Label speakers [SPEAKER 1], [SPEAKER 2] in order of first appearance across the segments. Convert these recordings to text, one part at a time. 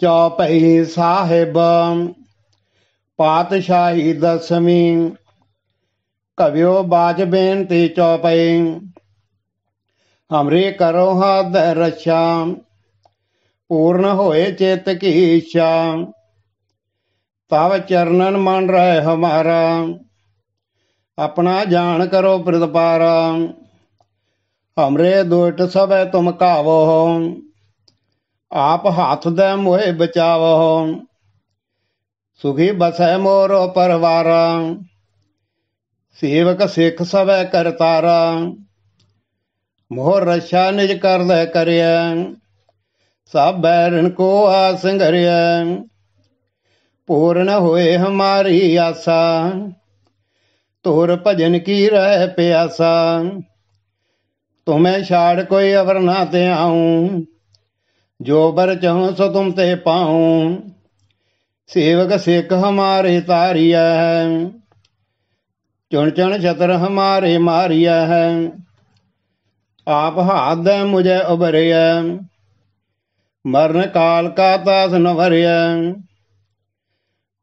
[SPEAKER 1] ਚੌਪਈ ਸਾਹਿਬ। ਪਾਤਸ਼ਾਹੀ ਦਸਵੀਂ। ਕਵਿਓ ਬਾਜ ਬੇਨਤੀ ਚੌਪਈ ਹਮਰੇ ਕਰੋ ਹੱਦ ਰਛਾ। ਪੂਰਨ ਹੋਏ ਚਿਤ ਕੀ ਇੱਛਾ। ਤਵ ਚਰਨਨ ਮਨ ਰਹਿ ਹਮਾਰਾ। ਆਪਣਾ ਜਾਣ ਕਰੋ ਪ੍ਰਤਪਾਰਾ। ਹਮਰੇ ਦੁਟ ਸਭੈ ਤੁਮ ਕਾਵੋ। ਆਪ ਹੱਥ ਦੇ ਮੋਹਿ ਬਚਾਵੋ। ਸੁਖੀ ਬਸੈ ਮੋਰੋ ਪਰਵਾਰਾ। ਸੇਵਕ ਸਿੱਖ ਸਭੈ ਕਰਤਾਰਾ। ਮੋਹ ਰਛਾ ਨਿਜ ਕਰ ਕਰਦਾ ਕਰਿਆ ਸਭ ਬੈਰਨ ਕੋ ਆਸ ਸੰਗਰਿਆ ਪੂਰਨ ਹੋਏ ਹਮਾਰੀ ਆਸਾ। ਤੋਰ ਭਜਨ ਕੀ ਰਹਿ ਪਿਆਸਾ। ਤੁਮੇ ਛਾੜ ਕੋਈ ਅਵਰ ਨਾ ਤੇ ਆਉਂ ਜੋ ਬਰ ਚਾਹੂੰ ਸੋ ਤੁਮ ਤੇ ਪਾਉਂ ਸੇਵਕ ਸਿੱਖ ਹਮਾਰੇ ਤਾਰਿਆ ਹੈ ਚੁਣ ਚੁਣ ਛਤਰ ਹਮਾਰੇ ਮਾਰਿਆ ਹੈ ਆਪ ਹਾਥ ਮੁਝੇ ਉਬਰਿਆ ਮਰਨ ਕਾਲ ਕਾ ਤਾਸ ਨ ਭਰਿਆ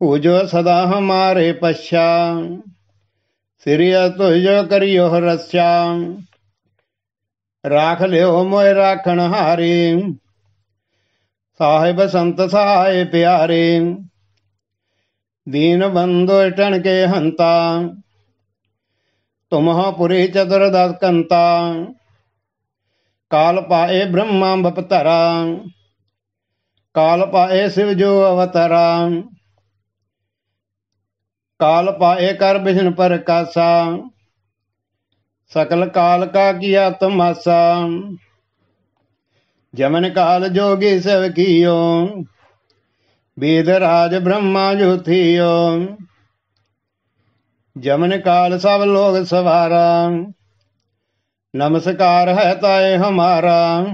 [SPEAKER 1] ਹੋ ਜੋ ਸਦਾ ਹਮਾਰੇ ਪਛਾ। ਸਿਰਿਆ ਤੁਜੋ ਕਰਿਓ ਰਸਿਆ ਰਾਖ ਲਿਓ ਮੋਇ ਰਾਖਣ ਹਾਰੇ। ਸਾਹਿਬ ਸੰਤ ਸਹਾਇ ਪਿਆਰੇ, ਦੀਨ ਬੰਦੋ ਟਣ ਕੇ ਹੰਤਾ, ਤੁਮਹ ਪੁਰੀ ਚਤੁਰ ਦਸ ਕੰਤਾ, ਕਾਲ ਪਾਏ ਬ੍ਰਹਮਾ ਬਪਤਰਾ, ਕਾਲ ਪਾਏ ਸਿਵ ਜੋ ਅਵਤਰਾ, ਕਾਲ ਪਾਏ ਕਰ ਬਿਸ਼ਨ ਪ੍ਰਕਾਸ਼ਾ, ਸਕਲ ਕਾਲ ਕਾ ਕੀਆ ਤਮਾਸਾ ਜਮਨ ਕਾਲ ਜੋਗੀ ਸਭ ਕੀਓ ਵੇਦ ਰਾਜ ਬ੍ਰਹਮਾ ਜੋਥੀਓ। ਜਮਨ ਕਾਲ ਸਭ ਲੋਗ ਸਵਾਰਾ, ਨਮਸਕਾਰ ਹੈ ਤਾਏ ਹਮਾਰਾ।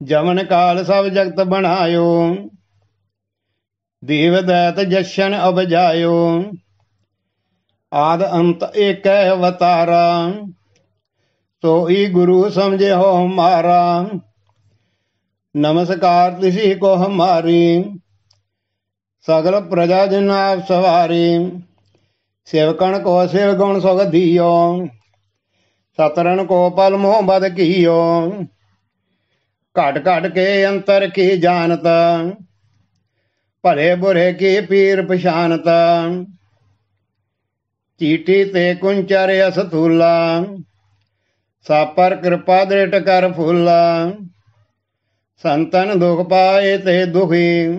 [SPEAKER 1] ਜਮਨ ਕਾਲ ਸਭ ਜਗਤ ਬਣਾਇਓ, ਦੇਵ ਦੈਤ ਜਸ਼ਨ ਅਬਜਾਇਓ। ਆਦ ਅੰਤ ਏਕੈ ਅਵਤਾਰਾ। अवतारा तो ही गुरु समझे हो हमारा नमस्कार तिसी को हमारी सगल प्रजा जन आप सवारी सेवकन को शिव गुण सुख दियो सतरन को पल मोह बद कियो घट घट के अंतर की जानत भले बुरे की पीर पछानत चीटी ते कुंचर असथूला ਸਾਪਰ ਕਿਰਪਾ ਦ੍ਰਿਟ ਕਰ ਫੁੱਲਾ। ਸੰਤਨ ਦੁਖ ਪਾਏ ਤੇ ਦੁਖੀ।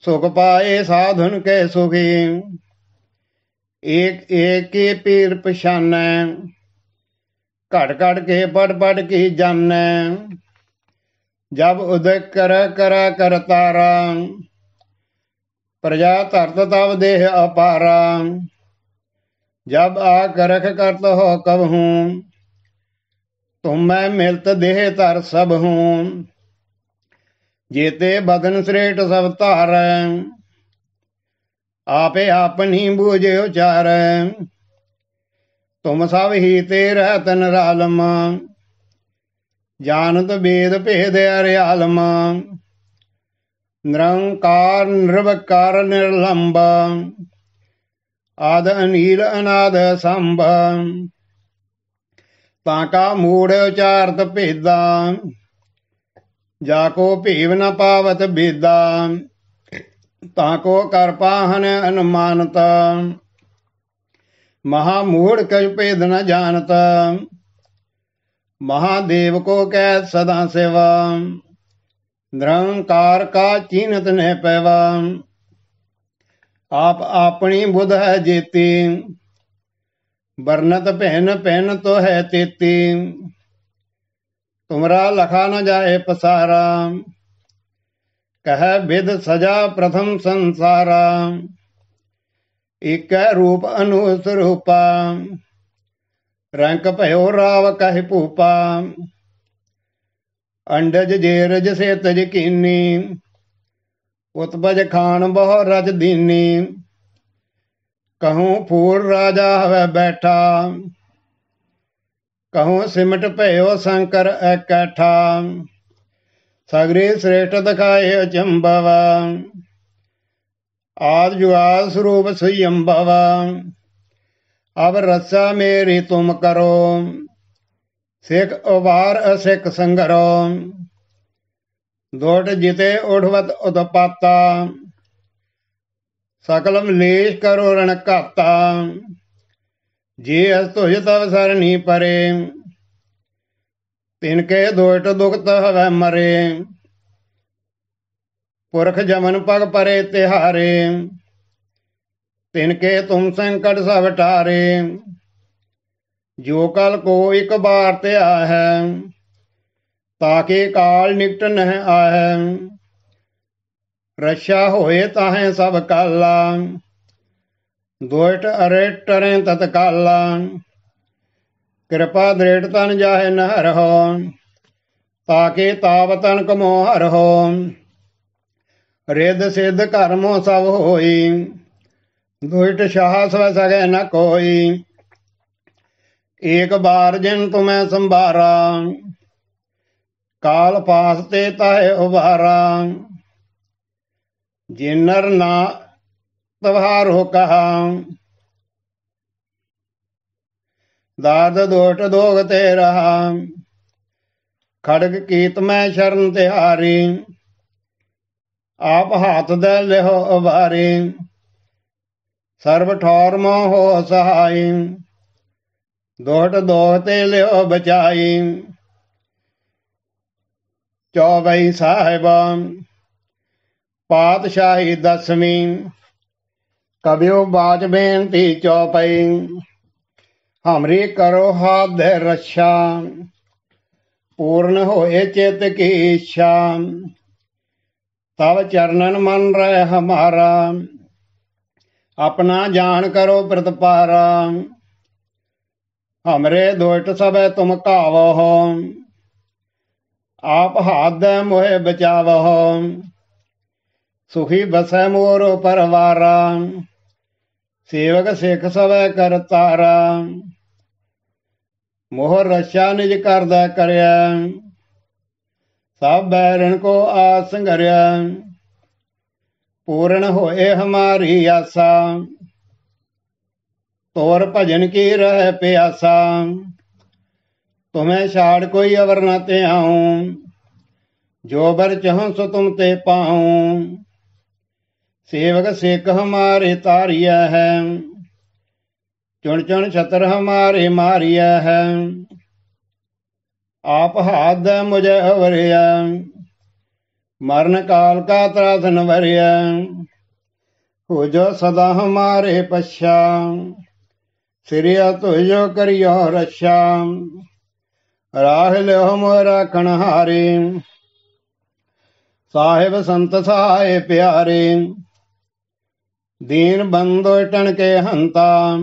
[SPEAKER 1] ਸੁਖ ਪਾਏ ਸਾਧਨ ਕੇ ਸੁਖੀ। ਏਕ ਏਕੇ ਪੀਰ ਪਛਾਨੈ। ਘੜ ਘੜ ਕੇ ਪੜ ਪੜ ਕੀ ਜਾਣੈ। ਜਬ ਉਦਕ ਕਰ ਕਰ ਕਰ ਕਰਤਾਰਾ ਪ੍ਰਜਾ ਧਰਤ ਤਵ ਦੇਹ ਅਪਾਰਾ। ਜਬ ਆ ਕਰਖ ਕਰਤ ਹੋ ਕਬਹੂੰ। ਤੁਮੈ ਮਿਲਤ ਦੇਹ ਤਰ ਸਭ ਹੂੰ ਜੇਤੇ ਬਦਨ ਸ੍ਰੇਟ ਸਭ ਧਾਰ। ਆਪੇ ਆਪਨੀ ਬੂਝ ਉਚਾਰ। ਤੁਮ ਸਭ ਹੀ ਤੇ ਰਤਨ ਰਾਲਮ। ਜਾਣਤ ਬੇਦ ਭੇਦ ਅਰਿਆਲਮ। ਨਿਰੰਕਾਰ ਨਿਰਵਕਾਰ ਨਿਰਲੰਬ ਆਦ ਅਨੀਲ ਅਨਾਦ ਸੰਭੰ। ਤਾਂ ਕਾ ਮੂੜ ਉਚਾਰਤ ਭੇਦਾ, ਜਾ ਕੋ ਭੀਵ ਨ ਪਾਵਤ ਬੇਦਾ, ਤਾਂ ਕੋ ਕਰ ਪਾਹਨ ਅਨੁਮਾਨਤ। ਮਹਾ ਮੂੜ ਕਜ ਭੇਦ ਨ ਜਾਣਤ। ਮਹਾਦੇਵ ਕੋ ਕਹਿ ਸਦਾ ਸੇਵਾ, ਨਿਰੰਕਾਰ ਕਾ ਚੀਨਤ ਨਹਿ ਪੈਵਾ। ਆਪ ਆਪਣੀ ਬੁੱਧ ਹੈ ਜੇਤੀ। ਵਰਨਤ ਪਹਿਨ ਪਹਿਨ ਤੋ ਹੈ ਤੇਤੀ तुमरा लखा न जाए पसारा कह विद सजा प्रथम संसारा एक रूप अनुस्वरूपा रंक भयो राव कह भूपा अंडज जेरज से तज कीनी उत्पज खान बहु रज दीनी ਕਹੂੰ ਫੂਲ ਰਾਜਾ ਹਵੇ ਬੈਠਾ। ਕਹੂੰ ਸਿਮਟ ਭਇਓ ਸ਼ੰਕਰ ਇਕੱਠਾ। ਸਗਰੇ ਸ੍ਰੇਸ਼ਟ ਦਿਖਾਏ ਅਚੰਭਵ। ਆਦ ਜੁਗਾਦ ਸਰੂਪ ਸਈ ਅੰਭਵ ਅਬ ਰਸਾ ਮੇਰੀ ਤੁਮ ਕਰੋ। ਸਿੱਖ ਉਵਾਰ ਅਸਿੱਖ ਸੰਗਰੋ ਦੋਟ ਜਿਤੇ ਉਠਵਤ ਉਦਪਾਤਾ। ਸਕਲਮ ਲੇਸ਼ ਕਰੋ ਰਣ ਘਾਤਾ ਜੇ ਅਸ ਤੁਜ ਤਵ ਸਰਨੀ ਪਰੇ ਤਿਨ ਕੇ ਦੋਟ ਦੁਖਤ ਹਵੈ ਮਰੇ ਪੁਰਖ ਜਮਨ ਪਗ ਪਰੇ ਤਿਹਾਰੇ ਤਿਨ ਕੇ ਤੁਮ ਸੰਕਟ ਸਭ ਟਾਰੇ ਜੋ ਕਲ ਕੋ ਇੱਕ ਬਾਰ ਤੇ ਆ ਹੈ ਤਾਕੇ ਕਾਲ ਨਿਕਟ ਨਹਿ ਆਹੈ ਰਛਾ ਹੋਏ ਤਾਹੇ ਸਭ ਕਾਲਾ। ਦੁਇਟ ਅਰੇ ਟਰੇ ਤਤ ਕਾਲਾ। ਕਿਰਪਾ ਦ੍ਰੇਟ ਤਨ ਜਾਹੇ ਨ ਹਰਹੁ ਤਾਕੇ ਤਾਪ ਤਨ ਕਮੋ ਹਰਹੁ ਰਿੱਧ ਸਿੱਧ ਕਰਮੋ ਸਭ ਹੋਈ ਦੁਇਟ ਸ਼ਾਹ ਸਵੈ ਸਗੈ ਨ ਕੋਈ। ਏਕ ਬਾਰ ਜਿਨ ਤੁਮੈ ਸੰਭਾਰਾ, ਕਾਲ ਪਾਸ ਤੇ ਤਾਹੇ ਉਭਾਰਾ। ਜਿਨਰ ਨਾ ਤਵਹਾਰੋ ਕਹਾ। ਦਾਦ ਦੋਟ ਦੋਗ ਤੇ ਰਹਾ। ਖੜਗ ਕੀਤ ਮੈਂ ਸ਼ਰਨ ਤਿਹਾਰੀ। ਆਪ ਹੱਥ ਦੇ ਲਿਹੋ ਉਭਾਰੀ ਸਰਬ ਠੌਰ ਮੋ ਹੋ ਸਹਾਈ। ਦੋਟ ਦੋਗ ਤੇ ਲਿਓ ਬਚਾਈ। ਚੌਬਈ ਸਾਹਿਬਾ ਪਾਤਸ਼ਾਹੀ ਦਸਵੀਂ। ਕਬਿਓ ਬਾਜ ਬੇਨਤੀ ਚੌਪਈ। ਹਮਰੀ ਕਰੋ ਹਾਥ ਦੇ ਰੱਛਾ। ਪੂਰਨ ਹੋਏ ਚਿਤ ਕੀ ਇੱਛਾ। ਤਵ ਚਰਨਨ ਮਨ ਰਹਿ ਹਮਾਰਾ। ਆਪਣਾ ਜਾਣ ਕਰੋ ਪ੍ਰਤਪਾਰਾ। ਹਮਰੇ ਦੋਟ ਸਭੈ ਤੁਮ ਕਾਵੋ ਆਪ ਹਾਥ ਮੋਹਿ ਬਚਾਵੋ। ਸੁਖੀ ਬਸੈ ਮੋਰ ਪਰਵਾਰਾ, ਸੇਵਕ ਸਿੱਖ ਸਵੈ ਕਰਤਾਰਾ ਮੋਹ ਰਛਾ ਨਿਜ ਕਰਦਾ ਕਰਿਆ, ਸਭ ਬੈਰਨ ਕੋ ਆਸ ਸੰਗਰਿਆ। ਪੂਰਨ ਹੋਏ ਹਮਾਰੀ ਆਸਾ, ਤੋਰ ਭਜਨ ਕੀ ਰਹਿ ਪਿਆਸਾ। ਤੁਮੈ ਛਾੜ ਕੋਈ ਅਵਰ ਨ ਤੇ ਆਉ ਜੋ ਬਰ ਚਹਉ ਸੋ ਤੁਮ ਤੇ ਪਾਉ। ਸੇਵਕ ਸਿੱਖ ਹਮਾਰੇ ਤਾਰਿਆ ਹੈ। ਚੁਣ ਚੁਣ ਛਤਰ ਹਮਾਰੇ ਮਾਰਿਆ ਹੈ। ਆਪ ਹਾਥ ਮੁਝੇ ਹਵਰਿਆ ਮਰਨ ਕਾਲ ਕਾ ਤਰਾਸਨ ਵਰਿਆ ਹੋ ਜੋ ਸਦਾ ਹਮਾਰੇ ਪਛਾ। ਸਿਰਿਆ ਤੁਜੋ ਕਰਿਓ ਰਛਾ। ਰਾਹ ਲਿਓ ਮੋ ਰਾਖਣ ਹਾਰੇ ਸਾਹਿਬ ਸੰਤ ਸਹਾਏ ਪਿਆਰੇ ਦੀਨ ਬੰਦੋ ਟਣ ਕੇ ਹੰਤਾ,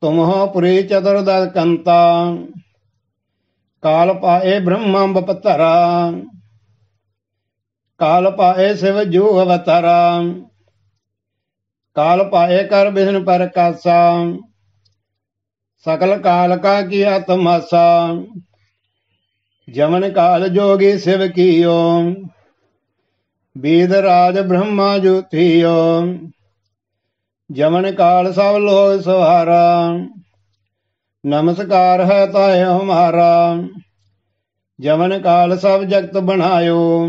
[SPEAKER 1] ਤੁਮਹੁ ਪੁਰੀ ਚਤੁਰਦਸ ਕੰਤਾ। ਕਾਲ ਪਾਏ ਬ੍ਰਹਮਾ ਬਪਤਰਾ ਕਾਲ ਪਾਏ ਸਿਵ ਜੂ ਅਵਤਾਰਾ। ਕਾਲ ਪਾਏ ਕਰ ਬਿਸ਼ਨ ਪਰ ਕਾਸਾ ਸਕਲ ਕਾਲ ਕਾ ਕੀ ਆਤਮਾਸਾ। ਜਮਨ ਕਾਲ ਜੋਗੀ ਸਿਵ ਕੀਓ। ਬੀਦ ਰਾਜ ਬ੍ਰਹਮਾ ਜੋਤੀਓ ਜਮਨ ਕਾਲ ਸਭ ਲੋਕ ਸਵਾਰਾ ਨਮਸਕਾਰ ਹੈ ਤਾਏ ਹਮਾਰਾ ਜਮਨ ਕਾਲ ਸਭ ਜਗਤ ਬਣਾਇਓ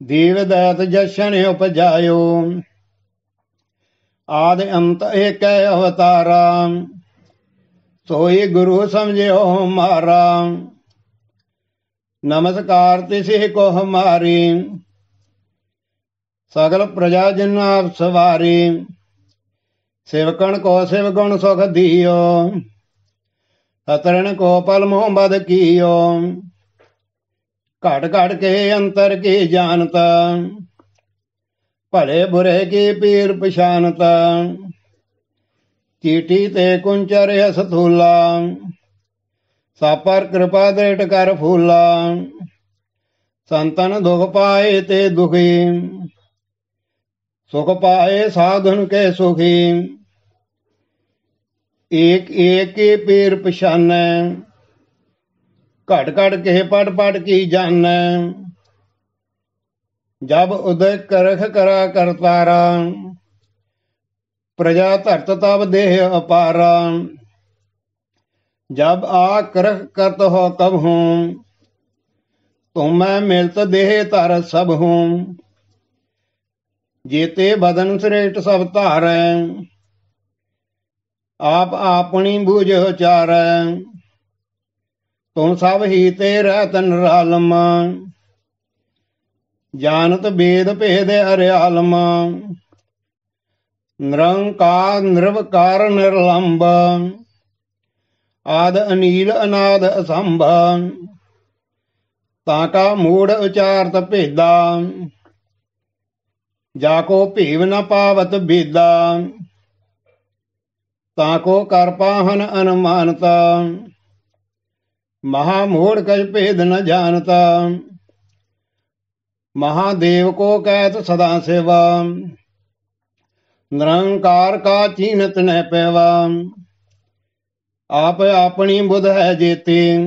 [SPEAKER 1] ਦੀਵ ਦੈਤ ਜਸ਼ਨ ਉਪਜਾਇਓ ਆਦ ਅੰਤ ਏਕੈ ਅਵਤਾਰਾ ਸੋਈ ਗੁਰੂ ਸਮਝਿਓ ਹਮਾਰਾ ਨਮਸਕਾਰ ਤਿਸੇ ਕੋ ਹਮਾਰੀ ਸਗਲ ਪ੍ਰਜਾ ਜਨ ਆਪ ਸਵਾਰੀ, ਸੇਵਕਣ ਕੋ ਸਿਵ ਗੁਣ ਸੁਖ ਦਿਓ, ਸਤਰਣ ਕੋ ਪਲ ਮੋਹ ਬਦ ਕੀਓ। ਘਟ ਘਟ ਕੇ ਅੰਤਰ ਕੀ ਜਾਣਤ, ਭਲੇ ਬੁਰੇ ਕੀ ਪੀਰ ਪਛਾਨਤ, ਚੀਟੀ ਤੇ ਕੁੰਚਰ ਸਥੂਲਾ, ਸਾਪਰ ਕਿਰਪਾ ਦੇਟ ਕਰ ਫੂਲਾ, ਸੰਤਨ ਦੁਖ ਪਾਏ ਤੇ ਦੁਖੀ ਸੁਖ ਪਾਏ ਸਾਧਨ ਕੇ ਸੁਖੀ। ਏਕ ਏਕ ਕੀ ਪੀਰ ਪਛਾਨੈ। ਘਟ ਘਟ ਕੇ ਪੜ ਪੜ ਕੀ ਜਾਣੈ। ਜਬ ਉਦੈ ਕਰਖ ਕਰਾ ਕਰਤਾਰਾ ਪ੍ਰਜਾ ਧਰਤ ਤਬ ਦੇਹ ਅਪਾਰਾ। ਜਬ ਆ ਕਰਖ ਕਰਤ ਹੋ ਕਬ ਹੂੰ। ਤੁਮੈ ਮਿਲਤ ਦੇਹ ਧਰ ਸਭ ਹੂੰ। ਜੇਤੇ ਬਦਨ ਸ੍ਰੇਸ਼ਟ ਸਭ ਧਾਰੈ, ਆਪ ਆਪਣੀ ਬੁਝ ਉਚਾਰੈ। ਤੁਮ ਸਭ ਹੀ ਤੇ ਤਨ ਰਾਲਮ, ਜਾਣਤ ਬੇਦ ਭੇਦ ਅਰਿਆਲਮ ਨਿਰੰਕਾਰ ਨਿਰਵਕਾਰ ਨਿਰਲੰਬ, ਆਦ ਅਨੀਲ ਅਨਾਦ ਅਸੰਭ। ਤਾਂ ਕਾ ਮੂੜ ਉਚਾਰਤ ਭੇਦਾ ਜਾ ਕੋ ਭੀਵ ਨ ਪਾਵਤ ਬੀਦਾ, ਤਾਂ ਕੋ ਕਰ ਪਾਹਨ ਅਨੁਮਾਨਤਾ। ਮਹਾ ਮੋੜ ਕਜ ਭੇਦ ਨ ਜਾਣਤਾ। ਮਹਾਦੇਵ ਕੋ ਕਹਿਤ ਸਦਾ ਸੇਵਾ। ਨਿਰੰਕਾਰ ਕਾ ਚੀਨਤ ਨ ਪੈਵਾ। ਆਪ ਆਪਣੀ ਬੁਧ ਹੈ ਜੇਤੀ।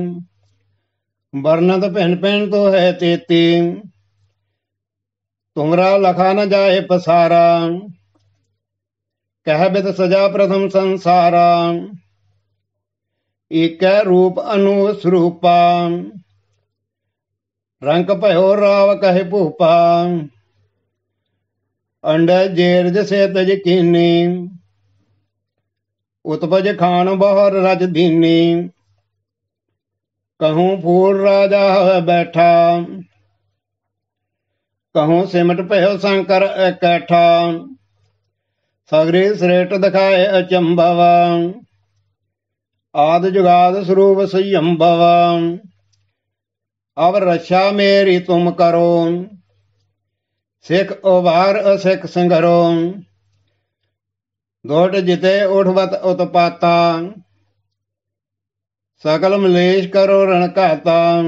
[SPEAKER 1] ਵਰਨਤ ਭਿੰਨ ਭਿੰਨ ਤੋ ਹੈ ਤੇਤੀ। ਤੁਮਰਾ ਲਖਾ ਨ ਜਾਏ ਪਸਾਰਾ। ਕਹਿ ਬਿਦ ਸਜਾ ਪ੍ਰਥਮ ਸੰਸਾਰਾ। ਏਕੈ ਰੂਪ ਅਨੂ ਸਰੂਪਾ। ਰੰਗ ਭਇਓ ਰਾਵ ਕਹੇ ਭੂਪਾ। ਅੰਡ ਜੇਰ ਜਸੇ ਤਜ ਕੀਨੀ। ਉਤਪਜ ਖਾਨ ਬਹਰ ਰਜ ਦੀਨੀ। ਕਹੂੰ ਫੂਲ ਰਾਜਾ ਹੋਇ ਸਿਮਟ ਭਇਓ ਸ਼ੰਕਰ ਇਕੱਠਾ। ਸਗਰੇ ਸ੍ਰੇਟ ਦਿਖਾਏ ਅਚੰਭਵ। ਆਦ ਜੁਗਾਦ ਸਰੂਪ ਸੰਯੰਭਵ। ਅਬ ਰਛਾ ਮੇਰੀ ਤੁਮ ਕਰੋ। ਸਿੱਖ ਉਵਾਰ ਅਸਿੱਖ ਸੰਗਰੋ ਦੋਟ ਜਿਤੇ ਉਠਵਤ ਉਤਪਾਤਾ। ਸਕਲ ਮਲੇਸ਼ ਕਰੋ ਰਣ ਘਾਤਾ।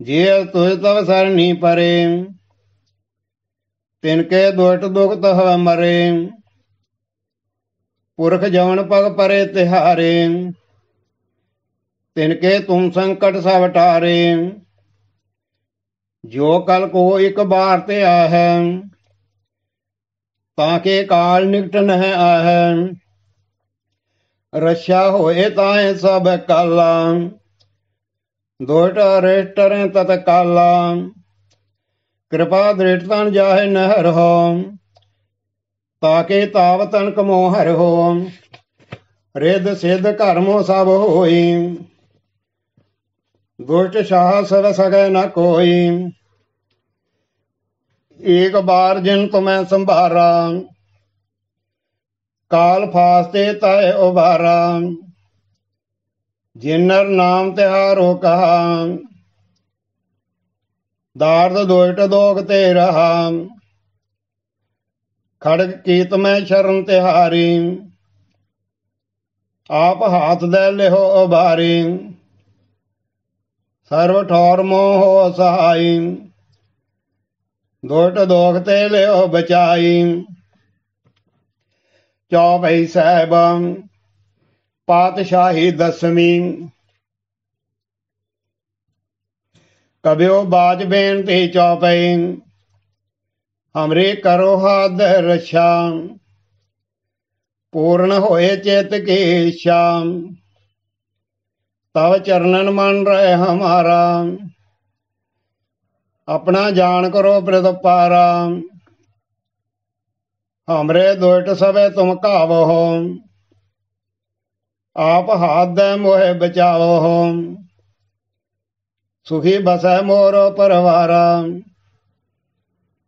[SPEAKER 1] ਜੇ ਤੁਜ ਤਵ ਸਰਨੀ ਪਰੇ, ਤਿਨ ਕੇ ਦੋਟ ਦੁਖ ਤਹ ਮਰੇ। ਪੁਰਖ ਜਵਨ ਪਗ ਪਰੇ ਤਿਹਾਰੇ, ਤਿਨ ਕੇ ਤੁਮ ਸੰਕਟ ਸਭ ਟਾਰੇ। ਜੋ ਕਲ ਕੋ ਇੱਕ ਬਾਰ ਤੇ ਆਹੈ, ਤਾਂ ਕੇ ਕਾਲ ਨਿਕਟ ਨਹਿ ਆਹੈ। ਰਛਾ ਹੋਏ ਤਾਏ ਸਭ ਕਾਲਾ। ਦੋਟ ਰੇਟਰੇ ਤਤ ਕਾਲਾ। ਕਿਰਪਾ ਦ੍ਰਿਟ ਤਨ ਜਾਹੇ ਨਹਿਰ ਹੋ, ਤਾਕੇ ਤਾਵ ਤਨ ਕਮੋ ਹਰ ਹੋ। ਰਿੱਧ ਸਿੱਧ ਕਰਮੋ ਸਭ ਹੋਈ। ਦੁਸ਼ਟ ਸ਼ਾਹ ਸਭ ਸਗੈ ਨ ਕੋਈ। ਏਕ ਬਾਰ ਜਿਨ ਤੁਮੈ ਸੰਭਾਰਾ, ਕਾਲ ਫਾਸਤੇ ਤੈ ਉਬਾਰਾ ਜਿਨਰ ਨਾਮ ਤਿਹਾਰੋ ਕਹਾ ਦਾਰਦ ਦੋਇਟ ਦੋਗ ਤੇ ਰਹਾ ਖੜਗ ਕੀਤ ਮੈਂ ਸ਼ਰਨ ਤਿਹਾਰੀ, ਆਪ ਹਾਥ ਦੇ ਲਿਹੋ ਉਬਾਰੀ ਸਰਵ ਠੌਰ ਮੋਹ ਸਹਾਈ ਦੋਟ ਦੋਖ ਤੇ ਲਿਓ ਬਚਾਈ, ਚੌਪਈ ਸਾਹਿਬ ਪਾਤਸ਼ਾਹੀ ਦਸਵੀਂ। ਕਬਿਓ ਬਾਜ ਬੇਨਤੀ ਚੌਪਈ। ਹਮਰੇ ਕਰੋ ਹੱਦ ਰਛਾ ਪੂਰਨ ਹੋਏ ਚੇਤ ਕੀ ਸ਼ਾਮ। ਤਵ ਚਰਨਨ ਮਨ ਰਹਿ ਹਮਾਰਾ। ਆਪਣਾ ਜਾਣ ਕਰੋ ਪ੍ਰਤਪਾਰਾ। ਹਮਰੇ ਦੋਟ ਸਵੇ ਤੁਮ ਕਾਵੋ ਆਪ ਹਾਥ ਦੇ ਮੋਹਿ ਬਚਾਓ ਸੁਖੀ ਬਸੈ ਮੋਰ ਪਰਵਾਰਾ।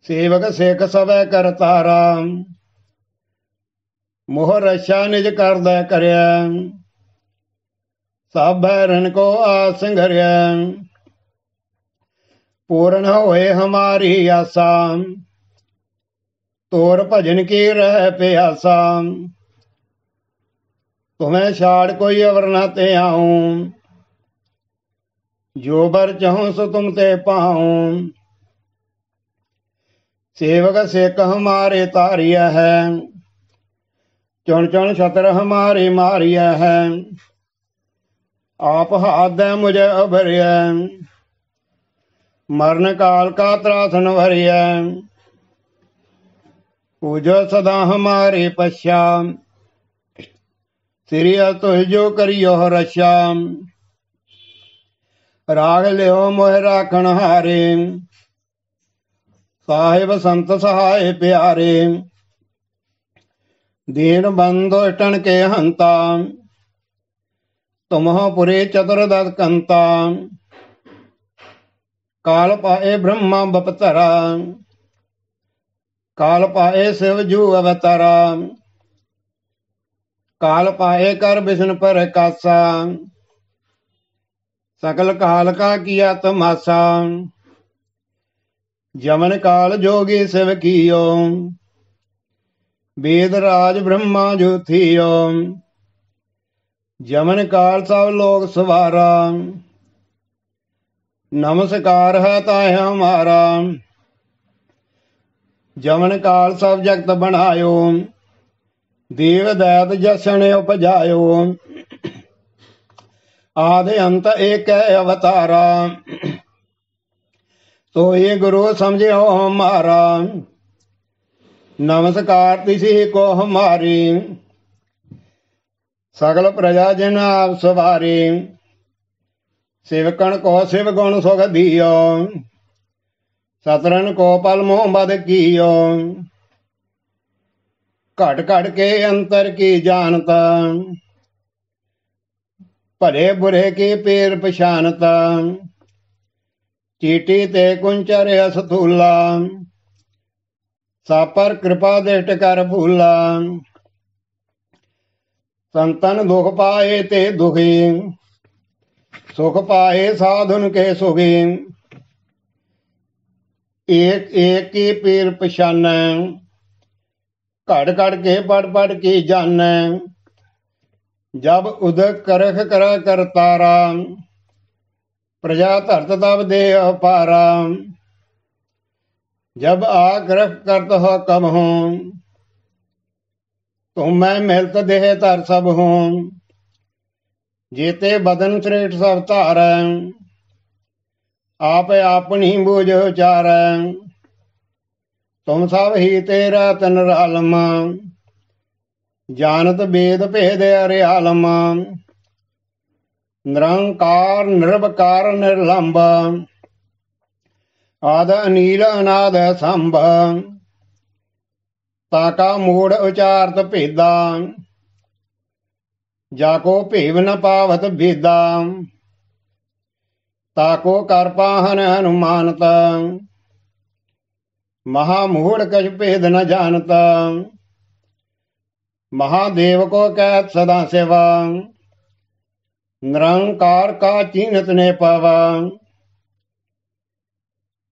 [SPEAKER 1] ਸੇਵਕ ਸਿੱਖ ਸਵੇ ਕਰਤਾਰਾ ਮੋਹ ਰਛਾ ਨਿਜ ਕਰਦਾ ਕਰਿਆ। ਸਭ ਰਨ ਕੋ ਆਸੰਗਰਿਆ ਪੂਰਨ ਹੋਏ ਹਮਾਰੀ ਆਸਾ। ਤੋਰ ਭਜਨ ਕੀ ਰਹਿ ਪਿਆਸਾ। तुम्हें छाड़ कोई अवर नाते आऊँ। जो बर चाहूँ सो तुम ते पाऊँ। सेवक से हमारे तारिया है। चुन चुन छतर हमारी मारिया है। आप हाथ दे मुझे अभरिय। मरण काल का त्रासन भरिय। पूजो सदा हमारी पश्चात। ਸਿਰਿਆ ਤੋਹਿ ਜੋ ਕਰਿਓ ਰਛਾ ਰਾਗ ਲਿਓ ਮੋਹਿ ਰਾਖਣ ਹਾਰੇ। ਸਾਹਿਬ ਸੰਤ ਸਹਾਇ ਪਿਆਰੇ। ਦੀਨ ਬੰਦੋ ਟਣ ਕੇ ਹੰਤਾ। ਤੁਮਹੁ ਪੁਰੇ ਚਤੁਰ ਦਤ ਕੰਤਾ। ਕਾਲ ਪਾਏ ਬ੍ਰਹਮਾ ਬਪਤਰਾ। ਕਾਲ ਪਾਏ ਸਿਵ ਜੂ ਅਵਤਾਰਾ। ਕਾਲ ਪਾਏ ਕਰ ਬਿਸ਼ਨ ਪਰ ਕਾਸਾ। ਸਕਲ ਕਾਲ ਕਾ ਕੀਆ ਤਮਾਸਾ। ਜਮਨ ਕਾਲ ਜੋਗੀ ਸਿਵ ਕੀਓ। ਵੇਦ ਰਾਜ ਬ੍ਰਹਮਾ ਜੋ ਥੀਓ ਜਮਨ ਕਾਲ ਸਭ ਲੋਕ ਸਵਾਰਾ। ਨਮਸਕਾਰ ਹੈ ਤਾਹਿ ਹਮਾਰਾ। ਜਮਨ ਕਾਲ ਸਭ ਜਗਤ ਬਣਾਇਓ। ਦੇਵ ਦੈਤ ਜਸਣ ਉਪਜਾਇਓ ਆਦਿ ਅੰਤ ਏਕੈ ਅਵਤਾਰਾ। ਸੋਈ ਗੁਰੂ ਸਮਝਿਓ ਹਮਾਰਾ ਨਮਸਕਾਰ ਤਿਸੀ ਕੋ ਹਮਾਰੀ ਸਗਲ ਪ੍ਰਜਾ ਜਨ ਆਪ ਸਵਾਰੀ। ਸੇਵਕਣ ਕੋ ਸਿਵ ਗੁਣ ਸੁਖ ਦਿਓ। ਸਤਰਨ ਕੋ ਪਲ ਮੋਹ ਬਦ ਕੀਓ। ਘਟ ਘਟ ਕੇ ਅੰਤਰ ਕੀ ਜਾਣਤਾ? ਭਲੇ ਬੁਰੇ ਕੀ ਪੀਰ ਪਛਾਨਤਾ ਚੀਟੀ ਤੇ ਕੁੰਚਰ ਅਸਥੂਲਾ ਸਾਪਰ ਕਿਰਪਾ ਦੇਟ ਕਰ ਭੂਲਾ। ਸੰਤਨ ਦੁਖ ਪਾਏ ਤੇ ਦੁਖੀ। ਸੁਖ ਪਾਏ ਸਾਧੁਨ ਕੇ ਸੁਖੀ। ਏਕ ਏਕ ਕੀ ਪੀਰ ਪਛਾਨੈ? ਘੜ ਘੜ ਕੇ ਪੜ ਪੜ ਕੇ ਜਾਣੈ। ਜਬ ਉਦਕ ਕਰਖ ਕਰ ਕਰਤਾਰਾ ਪ੍ਰਜਾ ਧਰਤ ਤਬ ਦੇ ਅਪਾਰਾ। ਜਬ ਆਗ੍ਰਹ ਕਰਤ ਹੋ ਕਮ ਹੋ, ਤੁਮ ਮੈਂ ਮਿਲਤ ਦੇਹ ਧਰ ਸਭ ਹੋ। ਜੇਤੇ ਬਦਨ ਸ੍ਰੇਠ ਸਭ ਧਾਰੈ, ਆਪ ਆਪਣੀ ਬੋਝ ਉਚਾਰੈ। ਤੁਮ ਸਭ ਹੀ ਤੇਰਾ ਤਨ ਰਾਲਮ। ਜਾਣਤ ਬੇਦ ਭੇਦ ਅਰਿਆਲਮ। ਨਿਰੰਕਾਰ, ਨਿਰਵਕਾਰ ਨਿਰਲੰਭ ਆਦ ਅਨੀਲ, ਅਨਾਦ ਸੰਭ। ਤਾਕਾ ਮੂੜ ਉਚਾਰਤ ਭੇਦਾ। ਜਾ ਕੋ ਭੇਵ ਨ ਪਾਵਤ ਭੇਦਾ। ਤਾਕੋ ਕਰ ਪਾਹਨ ਹਨੁਮਾਨਤ। ਮਹਾ ਮੂੜ ਕਛ ਭੇਦ ਨ ਜਾਣਤ ਮਹਾਦੇਵ ਕੋ ਕਹਿ ਸਦਾ ਸੇਵਾ ਨਿਰੰਕਾਰ ਕਾ ਚੀਨਤ ਨੇ ਪਾਵਾ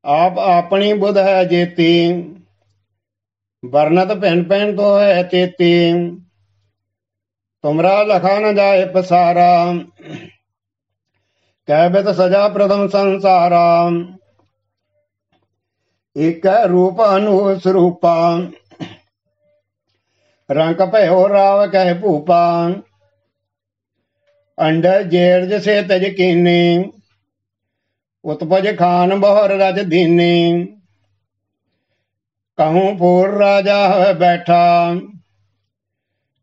[SPEAKER 1] ਆਪ ਆਪਣੀ ਬੁਧ ਹੈ ਜੇਤੀ ਵਰਨਤ ਭੈਣ ਭੈਣ ਤੋ ਹੈ ਤੇਤੀ ਤੁਮਰਾ ਲਖਾ ਨ ਜਾਏ ਪਸਾਰਾ ਕਹਿ ਬਿਤ ਸਜਾ ਪ੍ਰਥਮ ਸੰਸਾਰਾ ਰੂਪ ਅਨੂ ਸਰੂਪਾ ਰੰਗ ਭਇਓ ਰਾਵ ਕਹਿ ਭੂਪਾ। ਅੰਡ ਜੇਰ ਜਸੇ ਤਜ ਕੀਨੀ। ਉਤਪਜ ਖਾਨ ਬਹੁਰ ਰਜ ਦੀਨੀ। ਕਹੂੰ ਪੂਰ ਰਾਜਾ ਹੋਇ ਬੈਠਾ।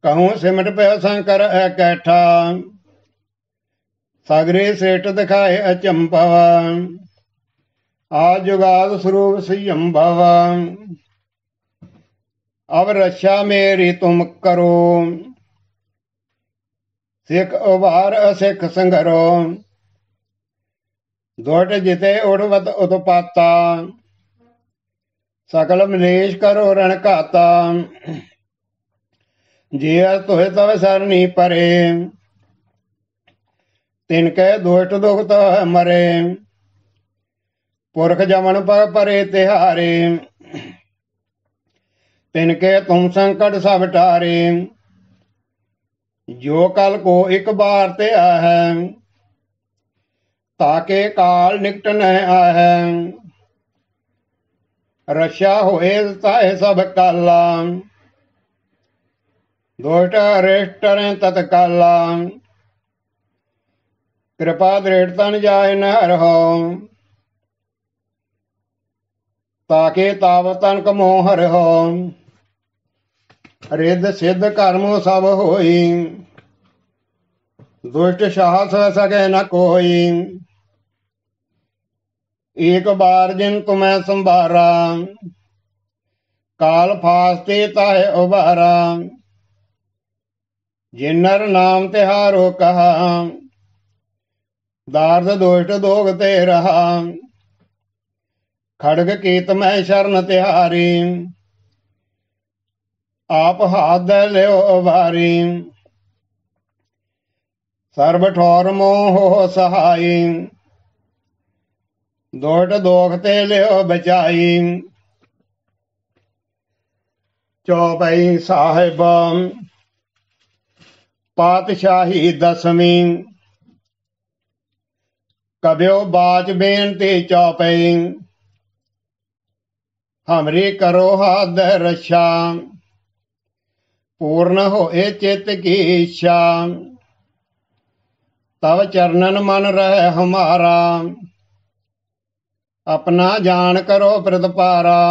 [SPEAKER 1] ਕਹੂੰ ਸਿਮਟ ਪਿਓ ਸੰਕਰ ਹੈ ਕੈਠਾ। ਸਾਗਰੇ ਸੇਟ ਦਿਖਾਏ ਅਚੰਭਵ। ਆ ਜੁਗਾਦ ਸਰੂਪ ਸੰਭਵ ਅਬ ਰੱਛਾ ਮੇਰੀ ਤੁਮ ਕਰੋ। ਸਿੱਖ ਉਭਾਰ ਅਸਿੱਖ ਸੰਗਰੋ ਦੋਟ ਜਿਤੇ ਉੜਵਤ ਉਤਪਾਤਾ। ਸਕਲ ਮਲੇਸ਼ ਕਰੋ ਰਣ ਘਾਤਾ। ਜੇ ਤੋਹਿ ਤਵ ਸਰਨੀ ਪਰੇ, ਤਿਨ ਕੈ ਦੋਟ ਦੁਖਤ ਮਰੇ। ਪੁਰਖ ਜਮਨ ਪਰ ਪਰੇ ਤਿਹਾਰੇ। ਤਿਨ ਕੇ ਤੁਮ ਸੰਕਟ ਸਭ ਟਾਰੇ। ਜੋ ਕਲ ਕੋ ਇੱਕ ਬਾਰ ਤੇ ਆਹੈ ਤਾਕੇ ਕਾਲ ਨਿਕਟ ਨ ਆਹੈ। ਰਸ਼ਾ ਹੋਏ ਤਾਏ ਸਭ ਕਾਲਾ। ਦੋਟ ਰੇਸ਼ਟਰੇ ਤਤ ਕਾਲਾ ਕਿਰਪਾ ਦ੍ਰਿੜ ਤਨ ਜਾਏ ਨ ਹਰਹੁ ਤਾਕੇ ਤਾਵ ਤਨਕ ਕਮੋ ਹਰਹੁ ਰਿੱਧ ਸਿੱਧ ਕਰਮ ਸਭ ਹੋਈ। ਦੁਸ਼ਟ ਸਾਹਸ ਸਕੇ ਨ ਕੋਈ। ਏਕ ਬਾਰ ਜਿਨ ਤੁਮੈ ਸੰਭਾਰਾ, ਕਾਲ ਫਾਸਤੇ ਤਾਹੇ ਉਬਾਰਾ ਜਿਨਰ ਨਾਮ ਤਿਹਾਰੋ ਕਹਾ, ਦਾਰਦ ਦੁਸ਼ਟ ਦੋਗ ਤੇ ਰਹਾ। ਖੜਗ ਕੀਤ ਮੈਂ ਸ਼ਰਨ ਤਿਹਾਰੀ। ਆਪ ਹਾਥ ਲਿਓ ਵਾਰੀ। ਸਰਬ ਠੌਰ ਮੋਹ ਸਹਾਈ। ਦੋਟ ਦੋਖ ਤੇ ਲਿਓ ਬਚਾਈ। ਚੌਪਈ ਸਾਹਿਬ, ਪਾਤਸ਼ਾਹੀ ਦਸਵੀਂ। ਕਬਿਓ ਬਾਚ ਬੇਨਤੀ ਚੌਪਈ। हमरे करो हाद रक्षा पूर्ण होए चित की इच्छा तब चरणन मन रहे हमारा अपना जान करो प्रतपारा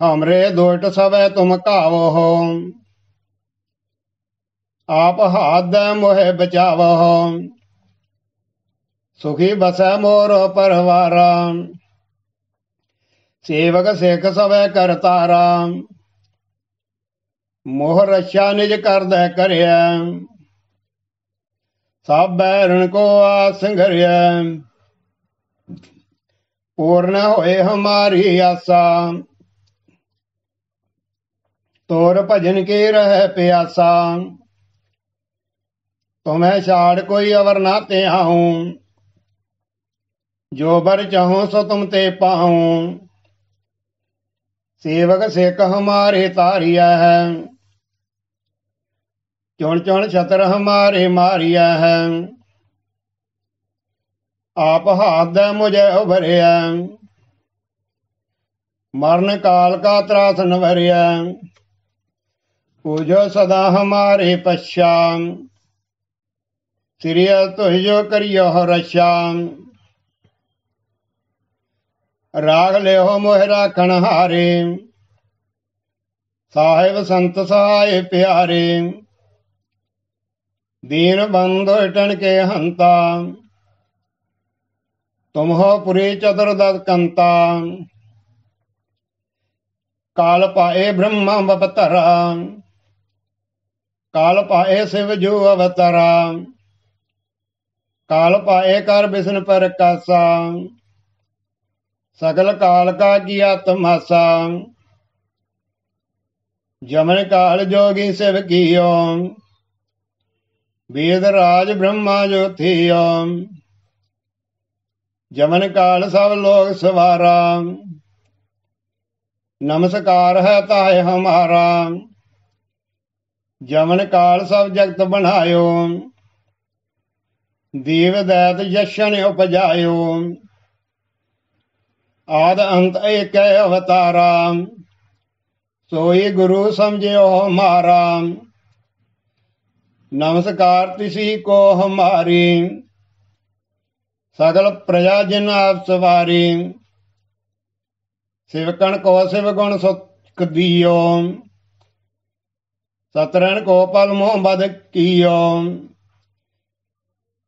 [SPEAKER 1] हमरे दोट सब तुम कावो हो आप हाथ मोहे बचावो हो सुखी बस मोर परवारा सेवक सिख सब करतारा मोह रक्षा निज कर दे करिया सब बैरन को आस पूर्ण होए हमारी आशा तोर भजन के रह प्यासा। तुम्हें छाड़ कोई अवर ना ते आऊँ जो बर चाहूँ सो तुम ते पाऊँ। ਸੇਵਕ ਸਿੱਖ ਹਮਾਰੇ ਤਾਰਿਆ ਹੈ ਚੁਣ ਚੁਣ ਛਤਰ ਹਮਾਰੇ ਮਾਰਿਆ ਹੈ ਆਪ ਹਾਦ ਦਾ ਮੁਝੇ ਉਭਰਿਆ ਮਰਨ ਕਾਲ ਕਾ ਤਰਾਸਨ ਭਰਿਆ ਪੂਜੋ ਸਦਾ ਹਮਾਰੇ ਪਛਾਮ ਸਿਰਿਆ ਤੁਹਿ ਜੋ ਕਰਿਓ ਰਸ਼ਾਮ ਰਾਗ ਲਿਓ ਮੋਹ ਰਾਖਣ ਹਾਰੇ। ਸਾਹਿਬ ਸੰਤ ਸਹਾਏ ਪਿਆਰੇ, ਦੀਨ ਬੰਧੋ ਟਣ ਕੇ ਹੰਤਾ। ਤੁਮ ਹੋ ਪੁਰੀ ਚਤੁਰਦਤ ਕੰਤਾ। ਕਾਲ ਪਾਏ ਬ੍ਰਹਮਾ ਬਪਤਰਾ। ਕਾਲ ਪਾਏ ਸਿਵ ਜੋ ਅਵਤਰਾ। ਕਾਲ ਪਾਏ ਕਰ ਬਿਸ਼ਨ ਪਰ ਕਾਸਾ ਸਗਲ ਕਾਲ ਕਾ ਕੀਆ ਤਮਾਸਾ ਜਮਨ ਕਾਲ ਜੋਗੀ ਸਿਵ ਕੀਓ ਵੇਦ ਰਾਜ ਬ੍ਰਹਮਾ ਜੋ ਥੀਓ ਜਮਨ ਕਾਲ ਸਭ ਲੋਗ ਸਵਾਰਾ। ਨਮਸਕਾਰ ਹੈ ਤਾਏ ਹਮਾਰਾ। ਜਮਨ ਕਾਲ ਸਭ ਜਗਤ ਬਣਾਇਓ। ਦੀਵ ਦੈਤ ਯਸ਼ਨ ਉਪਜਾਇਓ। ਆਦ ਅੰਤ ਏਕ ਅਵਤਾਰਾ ਸੋਈ ਗੁਰੂ ਸਮਝਿਓ ਹਮਾਰਾ ਨਮਸਕਾਰ ਤਿਸੀ ਕੋ ਹਮਾਰੀ ਸਗਲ ਪ੍ਰਜਾ ਜਿਨ ਆਪ ਸਵਾਰੀ। ਸਿਵਕਣ ਕੋ ਸਿਵ ਗੁਣ ਸੁਖ ਦੀਓ ਸਤਰਨ ਕੋ ਪਲ ਮੋਹ ਬਦ ਕੀਓ।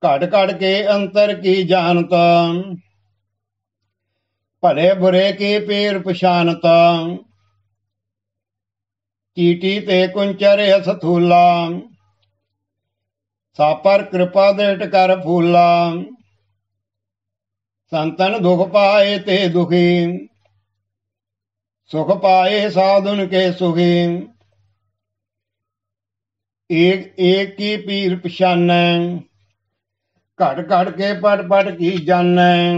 [SPEAKER 1] ਘੜ ਘੜ ਕੇ ਅੰਤਰ ਕੀ ਜਾਣਤ ਭਲੇ ਬੁਰੇ ਕੀ ਪੀਰ ਪਛਾਨਤ ਚੀਟੀ ਤੇ ਕੁੰਚਰ ਸਥੂਲਾ ਸਾਪਰ ਕਿਰਪਾ ਦੇਟ ਕਰ ਫੂਲਾ। ਸੰਤਨ ਦੁਖ ਪਾਏ ਤੇ ਦੁਖੀ। ਸੁਖ ਪਾਏ ਸਾਧੁਨ ਕੇ ਸੁਖੀ। ਏਕ ਏਕ ਕੀ ਪੀਰ ਪਛਾਨੈ? ਘੜ ਘੜ ਕੇ ਪਟ ਪਟ ਕੀ ਜਾਣੈ?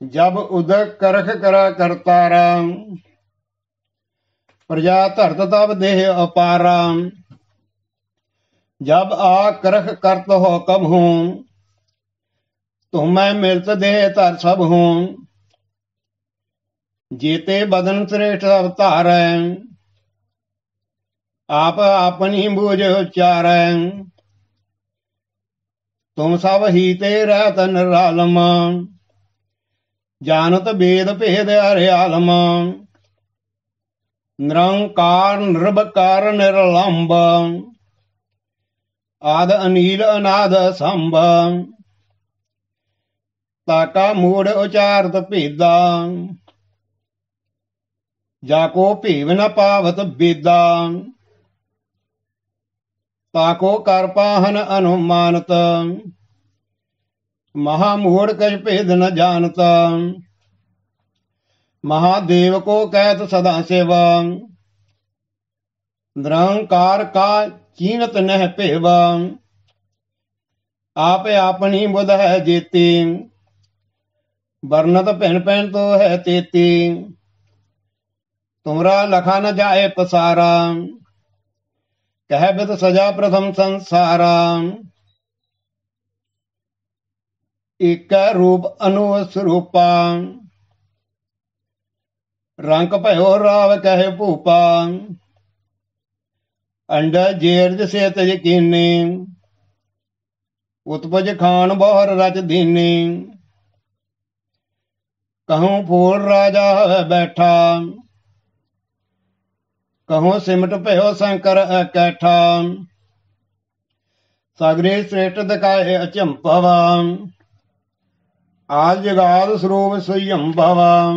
[SPEAKER 1] ਜਬ ਉਦਕ ਕਰਖ ਕਰਾ ਕਰਤਾਰਾ, ਪ੍ਰਜਾ ਧਰਤ ਤਬ ਦੇਹ ਅਪਾਰਾ। ਜਬ ਆ ਕਰਖ ਕਰਤ ਹੋ ਕਬ ਹੂੰ, ਤੁਮੈ ਮਿਲਤ ਦੇ ਧਰ ਸਭ ਹੂੰ। ਜੀਤੇ ਬਦਨ ਸ੍ਰੇਸ਼ਟ ਅਵਤਾਰੈ ਆਪ ਆਪਣੀ ਬੂਝ ਉਚਾਰੈ। ਤੁਮ ਸਭ ਹੀ ਤੇ ਰਹਿ ਤਨ ਨਿਰਾਲਮ ਜਾਣਤ ਵੇਦ ਭੇਦ ਹਰਿਆਲਮ ਨਿਰੰਕਾਰ, ਨਿਰਭਕਾਰ ਨਿਰਲੰਭ ਆਦ ਅਨੀਲ, ਅਨਾਦ ਸੰਭ ਤਾਕਾ ਮੂੜ ਉਚਾਰਤ ਭੇਦਾ। ਜਾ ਕੋ ਭੇਵ ਨ ਪਾਵਤ ਬੇਦਾ। ਤਾਕੋ ਕਰ ਪਾਹਨ ਅਨੁਮਾਨਤ। ਮਹਾ ਮੂੜ ਕਛ ਭੇਦ ਨ ਜਾਣਤ ਮਹਾਦੇਵ ਕੋ ਕਹਿਤ ਸਦਾ ਸੇਵਾ ਨਿਰੰਕਾਰ ਕਾ ਚੀਨਤ ਨਹਿ ਭੇਵਾ ਆਪ ਆਪਣੀ ਬੁਧ ਹੈ ਜੇਤੀ ਵਰਨਤ ਭਿਨ ਭਿਨ ਤੋ ਹੈ ਤੇਤੀ ਤੁਮਰਾ ਲਖਾ ਨ ਜਾਏ ਪਸਾਰਾ ਕਹਿ ਬਿਦ ਸਜਾ ਪ੍ਰਥਮ ਸੰਸਾਰਾ ਇਕ ਰੂਪ ਅਨੁ ਸਰੂਪਾ ਰੰਗ ਭਇਓ ਰਾਵ ਕਹੇ ਭੂਪਾ ਅੰਡਾ ਜੇਰਜ ਸੇ ਤਜ ਕੀਨੇ ਉਤਪਜ ਖਾਨ ਬੋਹਰ ਰਚ ਦੀਨੇ ਕਹੂੰ ਫੂਲ ਰਾਜਾ ਹੋਵੇ ਬੈਠਾ ਕਹੂੰ ਸਿਮਟ ਭਇਓ ਸ਼ੰਕਰ ਇਕੱਠਾ ਸਗਰੇ ਸ੍ਰੇਸ਼ਟ ਆ ਅਚੰਪਵਾ ਆਜ ਜਗਾਦ ਸਰੂਪ ਸੁਯੰਭਵਾ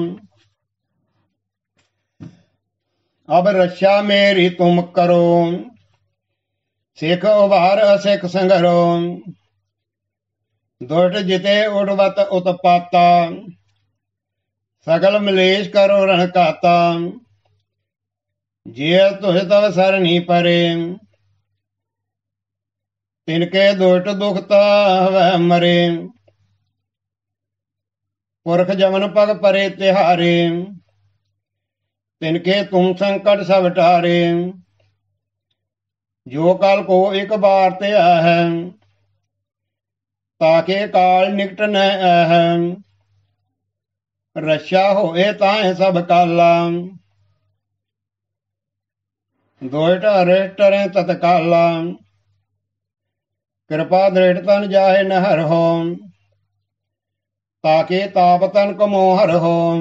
[SPEAKER 1] ਅਬ ਰੱਛਾ ਮੇਰੀ ਤੁਮ ਕਰੋ। ਸਿੱਖ ਉਭਾਰ ਅਸਿੱਖ ਸੰਗਰੋ ਦੁਰਟ ਜਿਤੇ ਉਡਵਤ ਉਤਪਾਤਾ। ਸਗਲ ਮਲੇਸ਼ ਕਰੋ ਰਣਕਾਤਾ ਜੇ ਤੁਹ ਤਵ ਸਰਨੀ ਪਰੇ। ਤਿਨਕੇ ਦੁਰਟ ਦੁਖਤਾ ਹਵੈ ਮਰੇ। ਪੁਰਖ ਜਮਨ ਪਗ ਪਰੇ ਤਿਹਾਰੇ। ਤਿਨਕੇ ਤੂੰ ਸੰਕਟ ਸਭ ਟਾਰੇ। ਜੋ ਕਾਲ ਕੋ ਇੱਕ ਬਾਰ ਤੇ ਹੈ ਤਾਕੇ ਕਾਲ ਨਿਕਟ ਨ ਹੈ ਰਸ਼ਾ ਹੋਏ ਤਾਂ ਸਭ ਕਾਲਾ। ਦੋਇਟ ਅਰੇਟਰੇ ਤਤਕਾਲਾ। ਕਿਰਪਾ ਦ੍ਰਿੜ ਤਨ ਜਾਏ ਨਹਰ ਹੋ। ਤਾਕੇ ਤਾਪ ਤਨ ਕਮੋ ਹਰ ਹੋ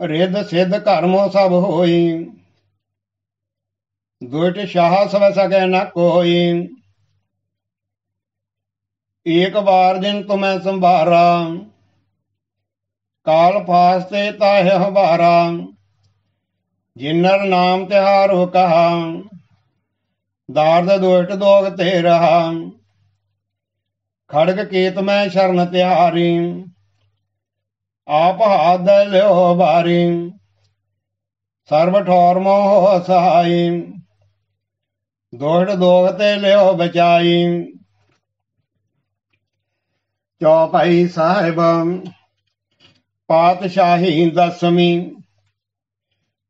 [SPEAKER 1] ਰਿੱਧ ਸਿੱਧ ਕਰਮੋ ਸਭ ਹੋਈ। ਦੁਇਟ ਸ਼ਾਹ ਸਵ ਸਕੈ ਨ ਕੋਈ। ਏਕ ਵਾਰ ਦਿਨ ਤੁਮੈ ਸੰਭਾਰਾ, ਕਾਲ ਫਾਸਤੇ ਤਾਹਿ ਹਵਾਰਾ। ਜਿਨਰ ਨਾਮ ਤਿਹਾਰੋ ਕਹਾ, ਦਾਰਦ ਦੁਇਟ ਦੋਗ ਤੇ ਰਹਾ। ਖੜਗ ਕੇਤ ਮੈਂ ਸ਼ਰਨ ਤਿਹਾਰੀ ਆਪ ਹਾਦ ਲਿਓ ਬਾਰੀ। ਸਰਬ ਠੌਰ ਮੋਹ ਸਹਾਈ। ਦੋੜ ਦੋਗ ਤੇ ਲਿਓ ਬਚਾਈ। ਚੌਪਾਈ ਸਾਹਿਬ, ਪਾਤਸ਼ਾਹੀ ਦਸਵੀਂ।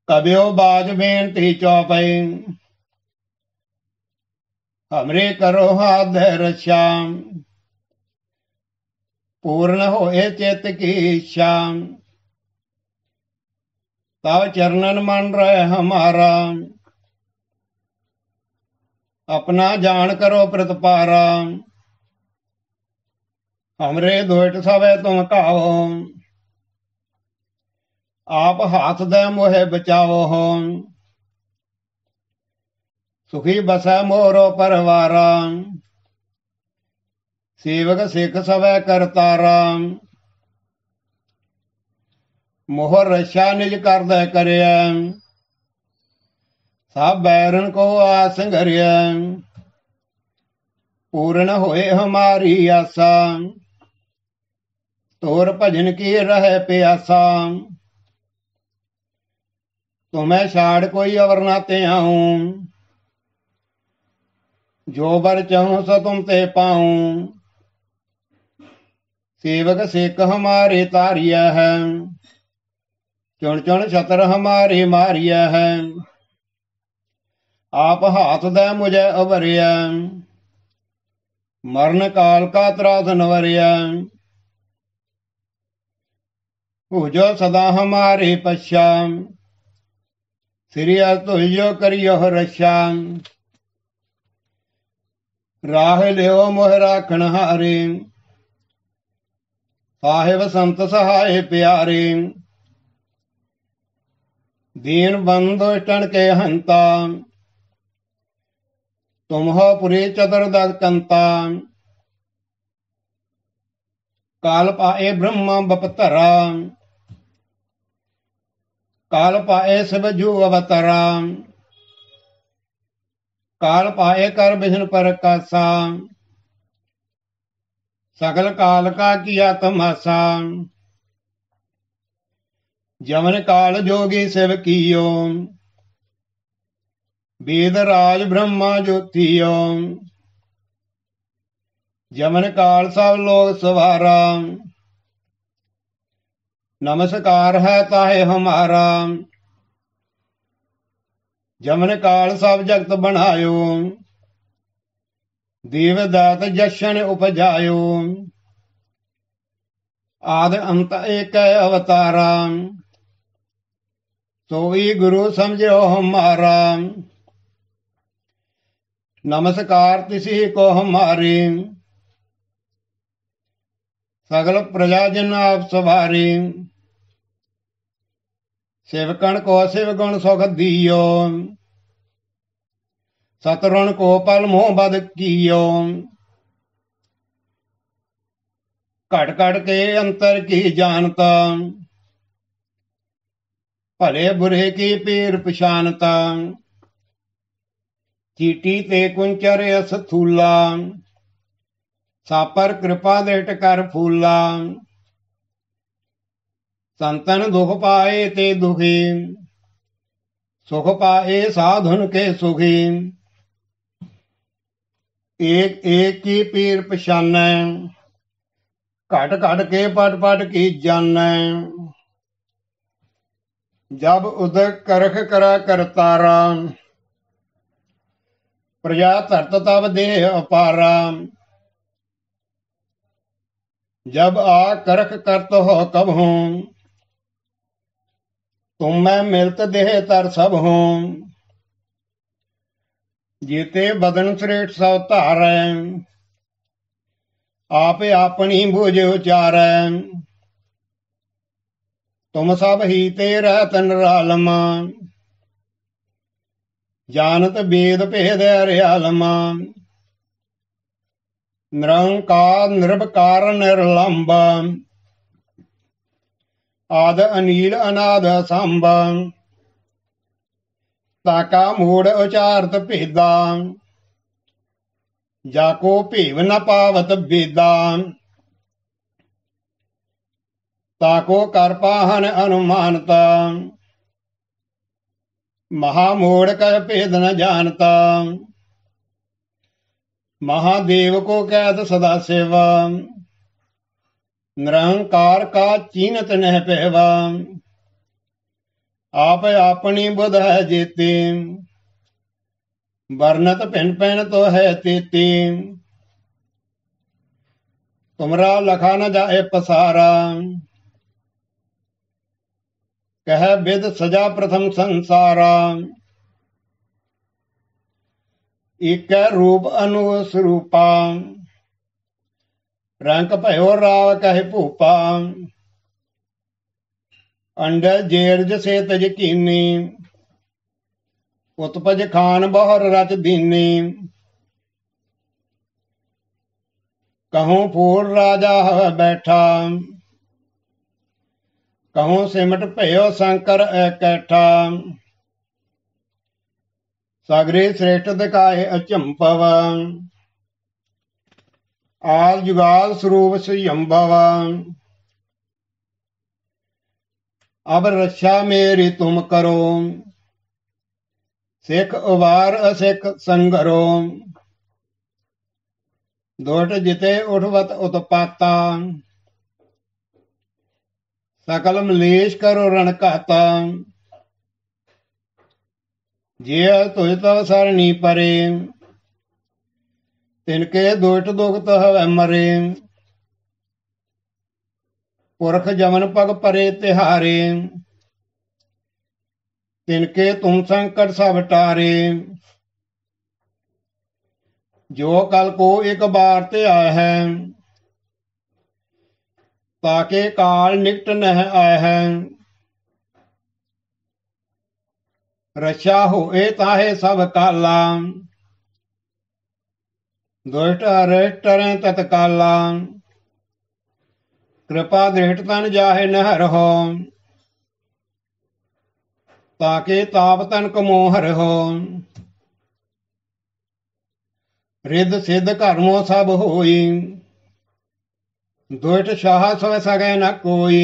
[SPEAKER 1] ਕਬਿਓ ਬਾਜ ਬੇਨਤੀ ਚੌਪਈ। ਹਮਰੇ ਕਰੋ ਹਾਦ ਰਛਾ। ਪੂਰਨ ਹੋਏ ਚਿਤ ਕੀ ਇੱਛਾ ਤਵ ਚਰਨਨ ਮਨ ਰਹਿ ਹਮਾਰਾ। ਆਪਣਾ ਜਾਣ ਕਰੋ ਪ੍ਰਤਪਾਰਾ। ਹਮਰੇ ਦੁਇਟ ਸਵੇ ਤੁਮ ਕਾਓ ਆਪ ਹੱਥ ਦੇ ਮੋਹਿ ਬਚਾਵੋ ਹੋ। ਸੁਖੀ ਬਸੈ ਮੋਰੋ ਪਰਵਾਰਾ। ਸੇਵਕ ਸਿੱਖ ਸਵੈ ਕਰਤਾਰਾ ਮੋਹਰ ਰਛਾ ਨਿਜ ਕਰਦਾ ਕਰਿਆ। ਸਭ ਬੈਰਨ ਕੋ ਆਸ ਘਰਿਆ। ਪੂਰਨ ਹੋਏ ਹਮਾਰੀ ਆਸਾ। ਤੋਰ ਭਜਨ ਕੀ ਰਹਿ ਪਿਆਸਾ। ਤੁਮੈ ਛਾੜ ਕੋਈ ਅਵਰ ਨਾ ਤੇ ਆਉਂ ਜੋ ਬਰ ਚਾਹੂੰ ਸੋ ਤੁਮ ਤੇ ਪਾਉਂ। ਸੇਵਕ ਸੇਕ ਹਮਾਰੇ ਤਾਰਿਆ ਹੈ। ਚੁਣ ਚੁਣ ਛਤਰ ਹਮਾਰੇ ਮਾਰਿਆ ਹੈ। ਆਪ ਹਾਥ ਦਾ ਮੁਝੇ ਅਵਰਿਆ ਮਰਨ ਕਾਲ ਕਾ ਤਰਾਸ ਨਵਰਿਆ ਭੁਜੋ ਸਦਾ ਹਮਾਰੇ ਪਛਾ। ਸਿਰਿਆ ਤੁਜੋ ਕਰਿਓ ਰਛਾ। ਰਾਹ ਲਿਓ ਮੋਹ ਰਾਖਣ ਹਾਰੇ। ਸਾਹਿਬ ਸੰਤ ਸਹਾਏ ਪਿਆਰੇ। ਦੀਨ ਬੰਧੋ ਟਣ ਕੇ ਹੰਤਾ। ਤੁਮ ਹੋ ਪੁਰੀ ਚਤੁਰਦਸ ਕੰਤਾ। ਕਾਲ ਪਾਏ ਬ੍ਰਹਮਾ ਬਪਤਰਾ। ਕਾਲ ਪਾਏ ਸਭ ਜੂ ਅਵਤਰਾ। ਕਾਲ ਪਾਏ ਕਰ ਬਿਸ਼ਨ ਪਰ ਕਾਸਾ ਸਗਲ ਕਾਲ ਕਾ ਕੀਆ ਤਮਾਸਾ ਜਮਨ ਕਾਲ ਜੋਗੀ ਸਿਵ ਕੀਓ ਵੇਦ ਰਾਜ ਬ੍ਰਹਮਾ ਜੋਤੀਓ ਜਮਨ ਕਾਲ ਸਭ ਲੋਕ ਸਵਾਰਾ ਨਮਸਕਾਰ ਹੈ ਤਾਹੇ ਹਮਾਰਾ ਜਮਨ ਕਾਲ ਸਭ ਜਗਤ ਬਣਾਇਓ ਦੇਵਦਾਤ ਜਸ਼ਨ ਉਪਜਾਇਓ। ਆਦ ਅੰਤ ਏਕ ਅਵਤਾਰਾ। ਸੋਈ ਗੁਰੂ ਸਮਝਿਓ ਹਮਾਰਾ। ਨਮਸਕਾਰ ਤਿਸੀ ਕੋ ਹਮਾਰੇ। ਸਗਲ ਪ੍ਰਜਾ ਜਨ ਆਪ ਸਵਾਰੇ। ਸੇਵਕਣ ਕੋ ਸਿਵ ਗੁਣ ਸੁਖ ਦੀਓ। ਸਤਰੁਣ ਕੋ ਪਲ ਮੋਹ ਬਦ ਕੀਓ। ਘਟ ਘਟ ਕੇ ਅੰਤਰ ਕੀ ਜਾਣਤਾ? ਭਲੇ ਬੁਰੇ ਕੀ ਪੀਰ ਪਛਾਨਤਾ? ਚੀਟੀ ਤੇ ਕੁੰਚਰ ਅਸ ਥੂਲਾ। ਸਾਪਰ ਕਿਰਪਾ ਦੇ ਟਕਰ ਫੂਲਾ। ਸੰਤਨ ਦੁਖ ਪਾਏ ਤੇ ਦੁਖੀ। ਸੁਖ ਪਾਏ ਸਾਧੁਨ ਕੇ ਸੁਖੀ। ਏਕ ਏਕ ਕੀ ਪੀਰ ਪਛਾਨੈ ਘਟ ਘਟ ਕੇ ਪਟ ਪਟ ਕੀ ਜਾਣੈ ਜਬ ਉਦਕ ਕਰਖ ਕਰਾ ਕਰਤਾਰਾ ਪ੍ਰਜਾ ਧਰਤ ਤਬ ਦੇਹ ਅਪਾਰਾ जब आ करख करत हो कब हूँ तुम मैं मिलत देह तर सब हूँ ਜੀਤੇ ਬਦਨ ਸ੍ਰੇਠ ਸਭ ਧਾਰੈ। ਆਪੇ ਆਪਣੀ ਬੁਝ ਉਚਾਰੈ। ਤੁਮ ਸਭ ਹੀ ਤੇ ਰਤਨ ਰਾਲਮਾ ਜਾਣਤ ਬੇਦ ਭੇਦ ਰਿਆਲਮਾ ਨਿਰੰਕਾਰ ਨਿਰਭਕਾਰ ਨਿਰਲੰਬ। ਆਦ ਅਨੀਲ ਅਨਾਦ ਸੰਭੰ। ਤਾ ਕਾ ਮੂੜ ਉਚਾਰਤ ਭੇਦਾ। ਜਾ ਕੋ ਭੇਵ ਨ ਪਾਵਤ ਬੇਦਾ। ਤਾ ਕੋ ਕਰ ਪਾਹਨ ਅਨੁਮਾਨਤ। ਮਹਾ ਮੂੜ ਕਰ ਭੇਦ ਨ ਜਾਣਤ। ਮਹਾਦੇਵ ਕੋ ਕਹਿਤ ਸਦਾ ਸੇਵਾ। ਨਿਰੰਕਾਰ ਕਾ ਚੀਨਤ ਨਹਿ ਪਹਿਵਾ। आप अपनी बुध है जेते वर्णत पिन पिन तो है तेते तुमरा लखा न जाए पसारा कह विद सजा प्रथम संसारा ਇਕ ਰੂਪ ਅਨੁ ਸਰੂਪਾ ਰੰਗ ਭਇਓ ਰਾਵ ਕਹੇ ਭੂਪਾ ਅੰਡਰ ਜੇਰਜ ਸੇ ਤਜ ਕੀਨੀ ਉਤਪਜ ਖਾਨ ਬਹੁਰ ਰਚ ਦੀਨੀ ਕਹੂੰ ਫੂਲ ਰਾਜਾ ਹਵ ਬੈਠਾ, ਕਹੂੰ ਸਿਮਟ ਭਇਓ ਸ਼ੰਕਰ ਇਕੱਠਾ। ਸਾਗਰੇ ਸ੍ਰੇਸ਼ਟ ਦਿਖਾਏ ਅਚੰਪਵ ਆਲ ਜੁਗਾਲ ਸਰੂਪ ਸੰਭਵ ਅਬ ਰੱਛਾ ਮੇਰੀ ਤੁਮ ਕਰੋ। ਸਿੱਖ ਉਵਾਰ ਅਸਿੱਖ ਸੰਗਰੋ। ਦੋਟ ਜਿਤੇ ਉਠਵਤ ਉਤਪਾਤਾ। ਸਕਲ ਮਲੇਸ਼ ਕਰੋ ਰਣ ਘਾਤਾ। ਜੇ ਤੁਜ ਤਵ ਸਰਣੀ ਪਰੇ ਤਿਨਕੇ ਦੋਟ ਦੁਖਤ ਹਵੈ ਮਰੇ। ਪੁਰਖ ਜਮਨ ਪਗ ਪਰੇ ਤਿਹਾਰੇ ਤਿਨਕੇ ਤੁਮ ਸੰਕਟ ਸਭ ਟਾਰੇ। ਜੋ ਕਲ ਕੋ ਇੱਕ ਬਾਰ ਤੇ ਆਇਆ ਹੈ ਤਾਕੇ ਕਾਲ ਨਿਕਟ ਨਹਿ ਆਇਆ ਹੈ। ਰਛਾ ਹੋਏ ਤਾਹੇ ਸਭ ਕਾਲਾ, ਦੁਸ਼ਟ ਅਰਿਸ਼ਟਰੈ ਤਤ ਕਾਲਾ ਕਿਰਪਾ ਦ੍ਰਿਸ਼ਟ ਤਨ ਜਾਹੇ ਨਹਿਰ ਹੋ, ਤਾਕੇ ਤਾਪ ਤਨ ਕਮੋ ਹੋ। ਰਿੱਧ ਸਿੱਧ ਘਰਮੋ ਸਭ ਹੋਈ ਦੁਸ਼ਟ ਸ਼ਾਹ ਸਵ ਸਗੈ ਨ ਕੋਈ।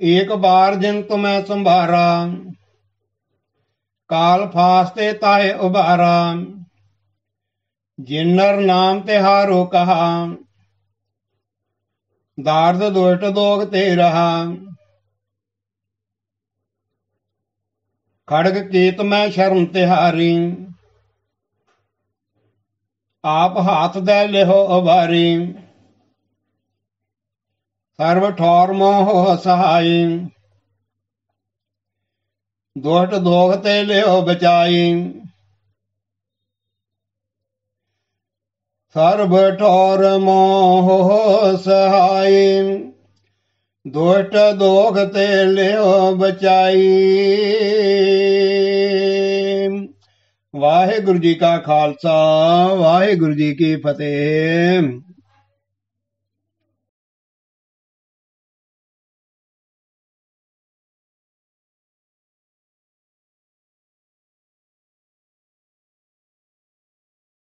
[SPEAKER 1] ਏਕ ਬਾਰ ਜਿਨ ਤੁਮੈ ਸੰਭਾਰਾ, ਕਾਲ ਫਾਸਤੇ ਤਾਏ ਉਬਾਰਾ ਜਿਨਰ ਨਾਮ ਤੇ ਹਾਰੋ ਕਹਾ ਦਾਰਦ ਦੁਸ਼ਟ ਦੋਗ ਤੇ ਰਹਾ। ਖੜਗ ਕੀਤ ਮੈਂ ਸ਼ਰਮ ਤਿਹਾਰੀ। ਆਪ ਹਾਥ ਦੇ ਲਿਹੋ ਅਵਾਰੀ। ਸਰਬ ਠੌਰ ਮੋਹ ਸਹਾਈ। ਦੁਸ਼ਟ ਦੋਖ ਤੇ ਲਿਹੋ ਬਚਾਈ। ਸਰਬ ਠੌਰ ਮੋਹ ਸਹਾਈ। ਦੁਸ਼ਟ ਦੋਖ ਤੇ ਲਿਓ ਬਚਾਈ। ਵਾਹਿਗੁਰੂ ਜੀ ਕਾ ਖਾਲਸਾ, ਵਾਹਿਗੁਰੂ ਜੀ ਕੀ ਫਤਿਹ।